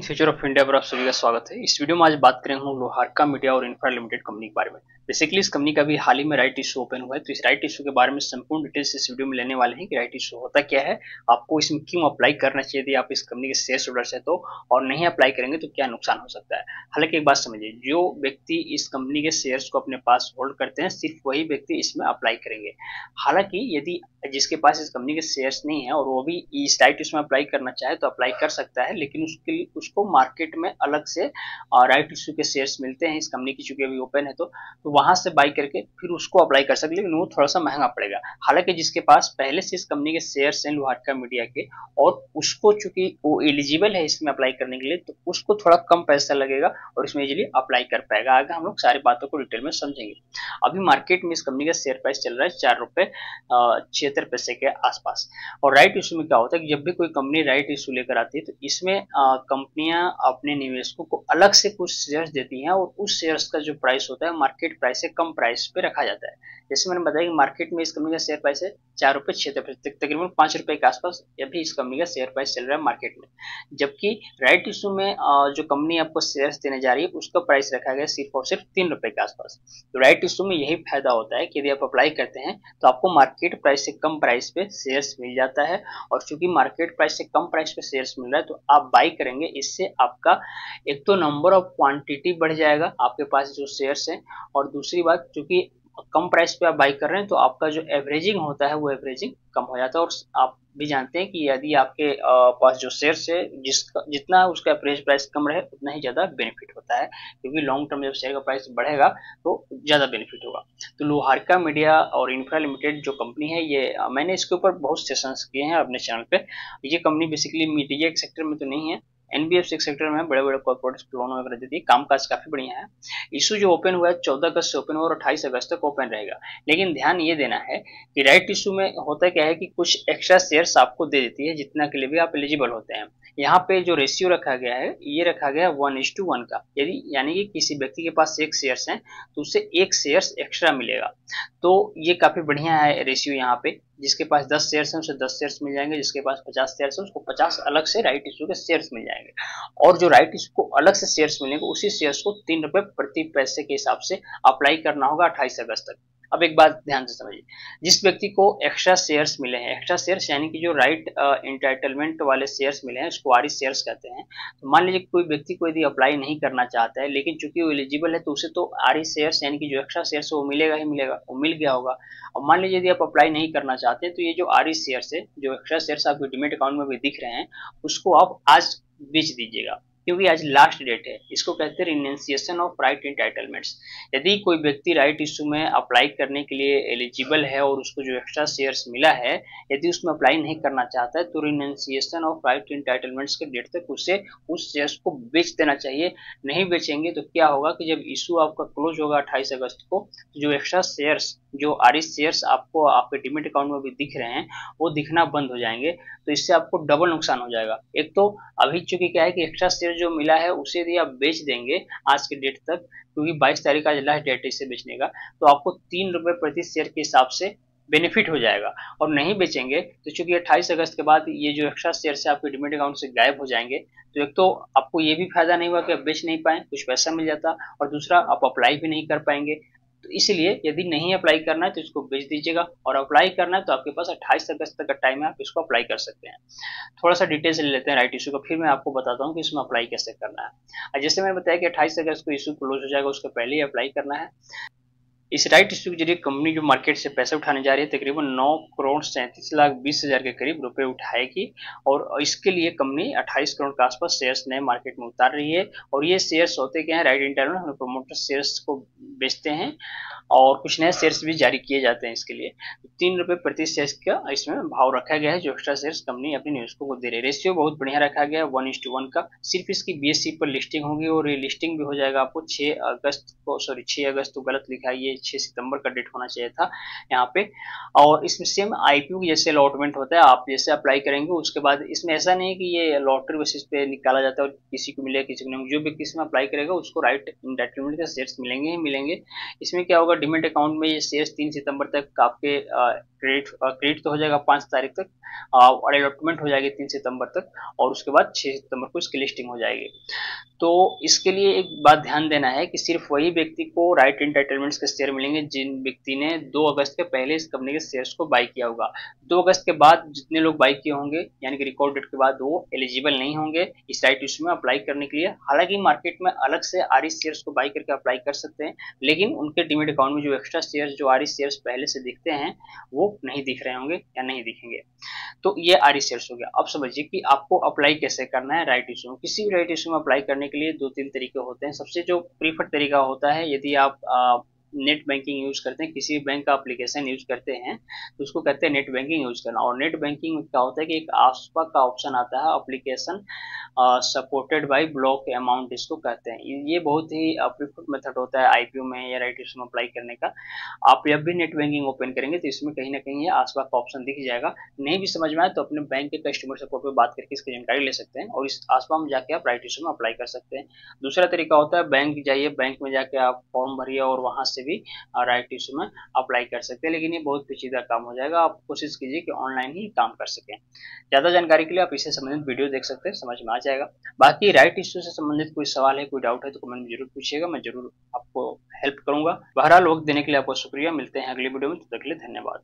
In future of India पर आप सभी का स्वागत है। इस वीडियो में आज बात करेंगे हम लोहारका मीडिया और इंफ्रा लिमिटेड कंपनी के बारे में। बेसिकली इस कंपनी का भी हाल ही में राइट इशू ओपन हुआ है। तो इस राइट इशू के बारे में संपूर्ण डिटेल्स इस वीडियो में लेने वाले हैं कि राइट इशू होता क्या है। आपको इसमें क्यों अप्लाई करना चाहिए? यदि आप इस कंपनी के शेयर होल्डर्स है तो और नहीं अप्लाई करेंगे तो क्या नुकसान हो सकता है? हालाँकि एक बात समझिए, जो व्यक्ति इस कंपनी के शेयर्स को अपने पास होल्ड करते हैं, सिर्फ़ वही व्यक्ति इसमें अप्लाई करेंगे। हालाँकि, यदि जिसके पास इस कंपनी के शेयर्स नहीं है और वो भी इस राइट इशू में अप्लाई करना चाहे तो अप्लाई कर सकता है लेकिन उसके लिए उसको मार्केट में अलग से राइट इशू के शेयर्स मिलते हैं इस कंपनी की चूँकि अभी ओपन है तो, तो वहाँ से बाई करके फिर उसको अप्लाई कर सकते लेकिन वो थोड़ा सा महँगा पड़ेगा। हालाँकि जिसके पास पहले से इस कंपनी के शेयर्स हैं लोहाटका मीडिया के और उसको चूँकि वो एलिजिबल है इसमें अप्लाई करने के लिए तो उसको थोड़ा कम पैसा लगेगा और इसमें इजिली अप्लाई कर पाएगा। आगे हम लोग सारी बातों को डिटेल में समझेंगे। अभी मार्केट में इस कंपनी का शेयर प्राइस चल रहा है चार रुपए छिहत्तर पैसे के आसपास। और राइट इशू में क्या होता है कि जब भी कोई कंपनी राइट इशू लेकर आती है तो इसमें कंपनियाँ अपने निवेशकों को अलग से कुछ शेयर्स देती हैं और उस शेयर्स का जो प्राइस होता है मार्केट प्राइस से कम प्राइस पे रखा जाता है। जैसे मैंने बताया कि मार्केट में इस कंपनी का शेयर प्राइस है चार रुपये छिहत्तर तकरीबन पाँच रुपए के आसपास अभी इस कंपनी का शेयर प्राइस चल रहा है मार्केट में। जबकि राइट इशू में जो कंपनी आपको शेयर्स देने जा रही है, उसका प्राइस रखा गया सिर्फ़ और सिर्फ़ तीन रुपए के आसपास। तो राइट इशू में यही फ़ायदा होता है कि यदि आप अप्लाई करते हैं तो आपको मार्केट प्राइस से कम प्राइस पे शेयर्स मिल जाता है। और चूँकि मार्केट प्राइस से कम प्राइस पे शेयर्स मिल रहा है तो आप बाई करेंगे। इससे आपका एक तो नंबर ऑफ़ क्वांटिटी बढ़ जाएगा आपके पास जो शेयर्स हैं। और दूसरी बात, चूँकि कम प्राइस पे आप बाई कर रहे हैं तो आपका जो एवरेजिंग होता है, वो एवरेजिंग कम हो जाता है। और आप भी जानते हैं कि यदि आपके पास जो शेयर्स है, जिसका, जितना उसका एवरेज प्राइस कम रहे, उतना ही ज़्यादा बेनिफिट होता है। क्योंकि लॉन्ग टर्म जब शेयर का प्राइस बढ़ेगा तो ज़्यादा बेनिफिट होगा। तो लोहारका मीडिया और इंफ्रा लिमिटेड जो कंपनी है, ये मैंने इसके ऊपर बहुत सेशंस किए हैं अपने चैनल पे। ये कंपनी बेसिकली मीडिया के सेक्टर में तो नहीं है। एनबीएफसी सेक्टर में बड़े बड़े कॉर्पोरेट लोन वगैरह देती है कामकाज काफ़ी बढ़िया है। इशू जो ओपन हुआ है, चौदह अगस्त से ओपन हुआ और अट्ठाईस अगस्त तक ओपन रहेगा। लेकिन ध्यान ये देना है कि राइट इशू में होता क्या है कि कुछ एक्स्ट्रा शेयर्स आपको दे देती है, जितना के लिए भी आप एलिजिबल होते हैं। यहाँ पे जो रेशियो रखा गया है, ये रखा गया है वन इज़ टू वन का। यदि, यानी कि किसी व्यक्ति के पास एक शेयर्स हैं तो उसे एक शेयर्स एक्स्ट्रा मिलेगा। तो ये काफ़ी बढ़िया है रेशियो यहाँ पे। जिसके पास 10 शेयर्स हैं, उसे 10 शेयर्स मिल जाएँगे। जिसके पास 50 शेयर्स हैं, उसको 50 अलग से राइट इशू के शेयर्स मिल जाएँगे। और जो राइट इशू को अलग से शेयर्स मिलेंगे, उसी शेयर्स को तीन रुपए प्रति पैसे के हिसाब से अप्लाई करना होगा अट्ठाईस अगस्त तक। अब एक बात ध्यान से समझिए। जिस व्यक्ति को एक्स्ट्रा शेयर्स मिले हैं एक्स्ट्रा शेयर्स यानी कि जो राइट इंटाइटलमेंट वाले शेयर्स मिले हैं, उसको आरी शेयर्स कहते हैं तो मान लीजिए कोई व्यक्ति को यदि अप्लाई नहीं करना चाहता है, लेकिन चूँकि वो एलिजिबल है तो उसे तो आरी शेयर्स यानी कि जो एक्स्ट्रा शेयर्स वो मिलेगा ही मिलेगा, वो मिल गया होगा। अब मान लीजिए यदि आप अप्लाई नहीं करना चाहते तो ये जो आरी शेयर्स है, जो एक्स्ट्रा शेयर्स आपके डिमेट अकाउंट में भी दिख रहे हैं, उसको आप आज बेच दीजिएगा। क्योंकि आज लास्ट डेट है। इसको कहते हैं रिनेंसिएशन ऑफ़ राइट इंटाइटलमेंट्स यदि कोई व्यक्ति राइट इशू में अप्लाई करने के लिए एलिजिबल है और उसको जो एक्स्ट्रा शेयर्स मिला है, यदि उसमें अप्लाई नहीं करना चाहता है तो रिनेंसिएशन ऑफ़ राइट इंटाइटलमेंट्स के डेट तक उसे उस शेयर्स को बेच देना चाहिए। नहीं बेचेंगे तो क्या होगा कि जब इशू आपका क्लोज होगा अट्ठाईस अगस्त को तो जो एक्स्ट्रा शेयर्स जो आर शेयर्स आपको, आपके डिमिट अकाउंट में भी दिख रहे हैं, वो दिखना बंद हो जाएँगे। तो इससे आपको डबल नुकसान हो जाएगा। एक तो अभी चूँकि क्या है कि एक्स्ट्रा शेयर जो मिला है, उसे यदि आप बेच देंगे आज के डेट तक, क्योंकि बाईस तारीख का लास्ट डेट इसे बेचने का तो आपको तीन रुपए प्रति शेयर के हिसाब से बेनिफिट हो जाएगा। और नहीं बेचेंगे तो चूँकि 28 अगस्त के बाद ये जो एक्स्ट्रा शेयर से आपके डिमेट अकाउंट से गायब हो जाएँगे तो एक तो आपको ये भी फ़ायदा नहीं हुआ कि आप बेच नहीं पाए, कुछ पैसा मिल जाता, और दूसरा आप अप्लाई भी नहीं कर पाएँगे। तो इसलिए यदि नहीं अप्लाई करना है तो इसको भेज दीजिएगा। और अप्लाई करना है तो आपके पास अट्ठाईस अगस्त तक का टाइम है, आप इसको अप्लाई कर सकते हैं। थोड़ा सा डिटेल्स ले लेते हैं राइट इशू का, फिर मैं आपको बताता हूँ कि इसमें अप्लाई कैसे करना है। जैसे मैंने बताया कि अट्ठाईस अगस्त को इशू क्लोज हो जाएगा, उसके पहले ही अप्लाई करना है। इस राइट इशू के ज़रिए कंपनी जो मार्केट से पैसे उठाने जा रही है, तकरीबन नौ करोड़ सैंतीस लाख बीस हज़ार के करीब रुपए उठाएगी और इसके लिए कंपनी 28 करोड़ के आसपास शेयर्स नए मार्केट में उतार रही है और ये शेयर्स होते क्या है राइट इंटरनल हम प्रोमोटर शेयर्स को बेचते हैं और कुछ नए शेयर्स भी जारी किए जाते हैं इसके लिए। तीन रुपए प्रति शेयर का इसमें भाव रखा गया है, जो एक्स्ट्रा शेयर्स कंपनी अपने निवेशकों को दे रही है। रेशियो बहुत बढ़िया रखा गया है वन इस वन का। सिर्फ़ इसकी बीएससी पर लिस्टिंग होगी और ये लिस्टिंग भी हो जाएगा आपको छह अगस्त को सॉरी छह अगस्त को गलत लिखा है, ये छह सितंबर का डेट होना चाहिए था यहाँ पे। और इसमें सेम आईपीओ जैसे अलॉटमेंट होता है, आप जैसे अप्लाई करेंगे, उसके बाद इसमें ऐसा नहीं है कि ये लॉटरी बेसिस पे निकाला जाता है और किसी को मिलेगा किसी को नहीं जो भी किसी में अप्लाई करेगा, उसको राइट इंटाइटलमेंट के शेयर्स मिलेंगे ही मिलेंगे। इसमें क्या होगा डिमेट अकाउंट में ये शेयर्स तीन सितंबर तक आपके क्रेडिट क्रेडिट तो हो जाएगा पाँच तारीख तक और अलॉटमेंट हो जाएगी तीन सितंबर तक, और उसके बाद छः सितंबर को इसकी लिस्टिंग हो जाएगी। तो इसके लिए एक बात ध्यान देना है कि सिर्फ़ वही व्यक्ति को राइट इंटाइटलमेंट्स के शेयर मिलेंगे जिन व्यक्ति ने 2 अगस्त के पहले इस कंपनी के शेयर्स को बाई किया होगा। 2 अगस्त के बाद जितने लोग बाई किए होंगे, यानी कि रिकॉर्ड डेट के बाद वो एलिजिबल नहीं होंगे इस राइट इशू में अप्लाई करने के लिए। हालाँकि मार्केट में अलग से आर शेयर्स को बाई करके अप्लाई कर सकते हैं, लेकिन उनके डिमेट अकाउंट में जो एक्स्ट्रा शेयर्स जो आर शेयर्स पहले से दिखते हैं, वो नहीं दिख रहे होंगे या नहीं दिखेंगे। तो ये आर शेयर्स हो गया। अब समझिए कि आपको अप्लाई कैसे करना है राइट इशू में। किसी भी राइट इशू में अप्लाई करने के लिए दो तीन तरीके होते हैं। सबसे जो प्रीफर्ड तरीका होता है, यदि आप नेट बैंकिंग यूज़ करते हैं, किसी भी बैंक का एप्लीकेशन यूज़ करते हैं तो उसको कहते हैं नेट बैंकिंग यूज़ करना। और नेट बैंकिंग में क्या होता है कि एक आसपा का ऑप्शन आता है application supported by block amount इसको कहते हैं। ये बहुत ही प्रिफर्ड मेथड होता है आईपीओ में या राइट में अप्लाई करने का। आप जब भी नेट बैंकिंग ओपन करेंगे तो इसमें कहीं ना कहीं ये आसपास का ऑप्शन दिख जाएगा। नहीं भी समझ में आए तो अपने बैंक के कस्टमर सपोर्ट पर बात करके इसकी जानकारी ले सकते हैं और इस आसपा में जाके आप राइट में अप्लाई कर सकते हैं। दूसरा तरीका होता है बैंक जाइए बैंक में जाके आप फॉर्म भरिए और वहाँ से भी राइट इशू में अप्लाई कर सकते हैं। लेकिन ये बहुत पेचीदा काम हो जाएगा। आप कोशिश कीजिए कि ऑनलाइन ही काम कर सकें। ज़्यादा जानकारी के लिए आप इससे संबंधित वीडियो देख सकते हैं, समझ में आ जाएगा। बाकी राइट इश्यू से संबंधित कोई सवाल है, कोई डाउट है तो कमेंट में ज़रूर पूछिएगा, मैं ज़रूर आपको हेल्प करूँगा। बहरहाल, वक्त देने के लिए आपको शुक्रिया। मिलते हैं अगले वीडियो में, तब तक के लिए धन्यवाद।